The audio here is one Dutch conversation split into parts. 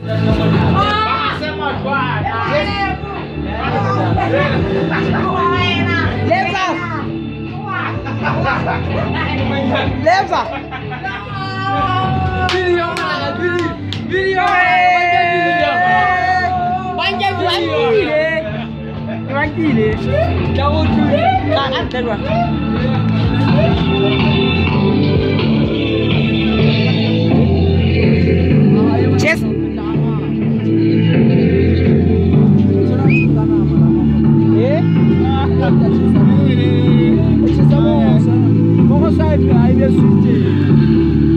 Leva! Video! Video! Panjang lagi deh. Lagi deh. Jauh tuh. Kanan terus. Ci siamo, come aí, hai visto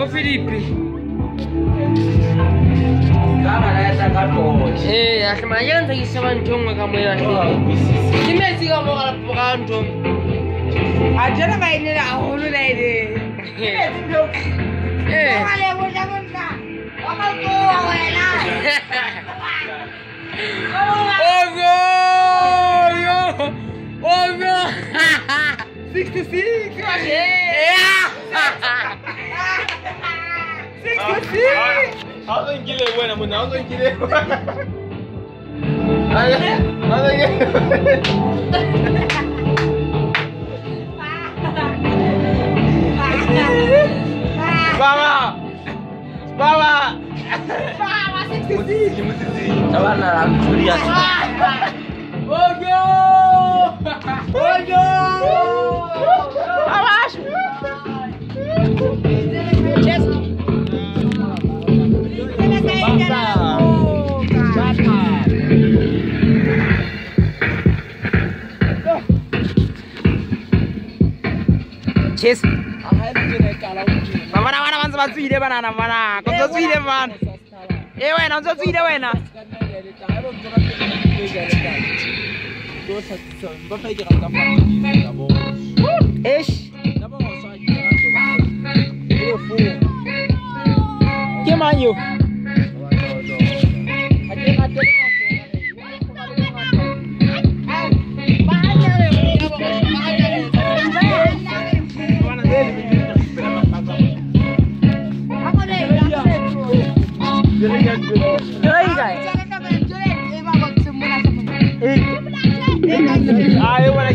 Oh Filipe. Eh, akhirnya lagi sama Jong kamu ya. Ini sih kamu kalau bukan Jong. Aja na kayo nila ako ulo na ini. Eh. Nakalimutan ka. Bakal ko ako na. Ogo! Yo! Ogo! 66! Yeah! Hadi ingile buena, bueno, hadi ingile buena. Hadi, hadi Baba! Baba! Baba! Baba! Baba! Baba! Baba! Baba! Baba! Baba! jesi vavana vana va ndzi va tswile vanana vanaka ndzo tswile vana e wena. Ndzo tswile wena. Exi ke mang yo? काय